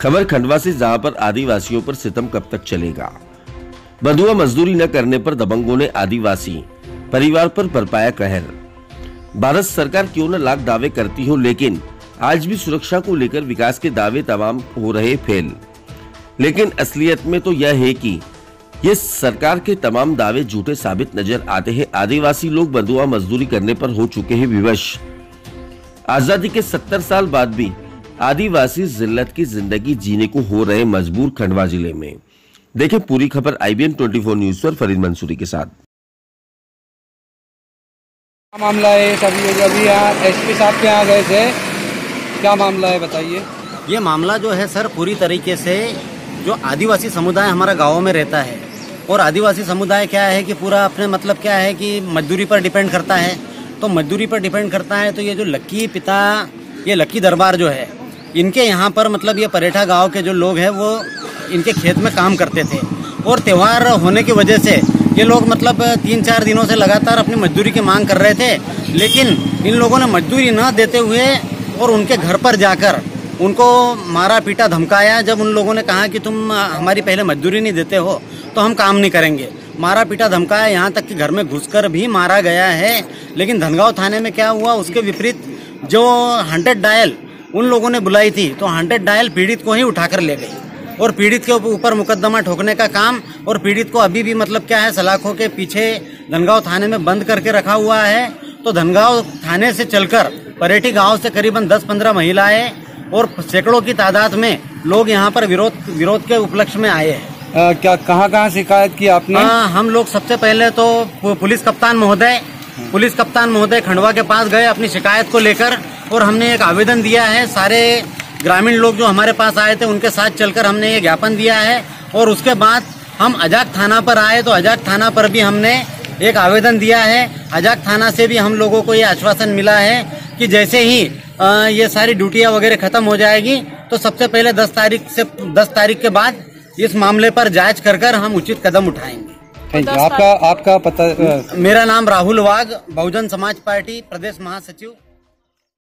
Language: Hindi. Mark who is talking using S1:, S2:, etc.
S1: खबर खंडवा से जहाँ पर आदिवासियों पर सितम कब तक चलेगा? बंधुआ मजदूरी न करने पर दबंगों ने आदिवासी परिवार पर बरपाया कहर। भारत सरकार क्यों न लाख दावे करती हो, लेकिन आज भी सुरक्षा को लेकर विकास के दावे तमाम हो रहे फेल। लेकिन असलियत में तो यह है कि ये सरकार के तमाम दावे झूठे साबित नज़र आते हैं। आदिवासी लोग बंधुआ मजदूरी करने पर हो चुके हैं विवश। आज़ादी के सत्तर साल बाद भी आदिवासी जिल्लत की ज़िंदगी जीने को हो रहे मजबूर खंडवा ज़िले में। देखें पूरी खबर आईबीएन 24 न्यूज़ पर फरीद मंसूरी के साथ।
S2: क्या मामला है सभी अभी यहाँ एसपी साहब के यहाँ गए थे क्या मामला है बताइए?
S3: ये मामला जो है सर पूरी तरीके से जो आदिवासी समुदाय हमारा गाँव में रहता है और आदिवासी समुदाय क्या है कि पूरा अपने मतलब क्या है कि मजदूरी पर डिपेंड करता है। तो मजदूरी पर डिपेंड करता है तो ये जो लक्की पिता ये लक्की दरबार जो है इनके यहाँ पर मतलब ये परेठा गाँव के जो लोग हैं, वो इनके खेत में काम करते थे। और त्यौहार होने की वजह से ये लोग मतलब तीन चार दिनों से लगातार अपनी मजदूरी की मांग कर रहे थे, लेकिन इन लोगों ने मजदूरी न देते हुए और उनके घर पर जाकर उनको मारा पीटा धमकाया। जब उन लोगों ने कहा कि तुम हमारी पहले मजदूरी नहीं देते हो तो हम काम नहीं करेंगे। मारा पीटा धमकाया, यहाँ तक कि घर में घुसकर भी मारा गया है। लेकिन धनगांव थाने में क्या हुआ, उसके विपरीत जो हंड्रेड डायल उन लोगों ने बुलाई थी तो हंड्रेड डायल पीड़ित को ही उठाकर ले गई। और पीड़ित के ऊपर मुकदमा ठोकने का काम और पीड़ित को अभी भी मतलब क्या है सलाखों के पीछे धनगांव थाने में बंद करके रखा हुआ है। तो धनगांव थाने से चलकर परेठी गाँव से करीबन 10-15 महिलाएँ और सैकड़ों की तादाद में लोग यहाँ पर विरोध विरोध के उपलक्ष्य में आए हैं।
S2: क्या कहाँ कहाँ शिकायत की आपने?
S3: आ, हम लोग सबसे पहले तो पुलिस कप्तान महोदय पुलिस कप्तान महोदय खंडवा के पास गए अपनी शिकायत को लेकर और हमने एक आवेदन दिया है। सारे ग्रामीण लोग जो हमारे पास आए थे उनके साथ चलकर हमने ये ज्ञापन दिया है। और उसके बाद हम अजाक थाना पर आए तो अजाक थाना पर भी हमने एक आवेदन दिया है। अजाक थाना से भी हम लोगों को ये आश्वासन मिला है कि जैसे ही ये सारी ड्यूटियाँ वगैरह खत्म हो जाएगी तो सबसे पहले 10 तारीख से 10 तारीख के बाद इस मामले पर जाँच कर कर हम उचित कदम उठाएँगे।
S2: आपका आपका पता
S3: मेरा नाम राहुल वाघ बहुजन समाज पार्टी प्रदेश महासचिव।